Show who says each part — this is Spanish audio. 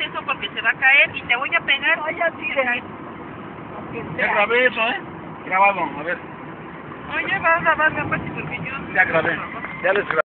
Speaker 1: eso porque se va a caer y te voy a pegar.
Speaker 2: Ay, así de...
Speaker 3: Ya grabé eso, ¿eh? Grabado, a ver.
Speaker 1: Oye, vas a grabar, porque yo...
Speaker 3: Ya grabé. Ya les grabé.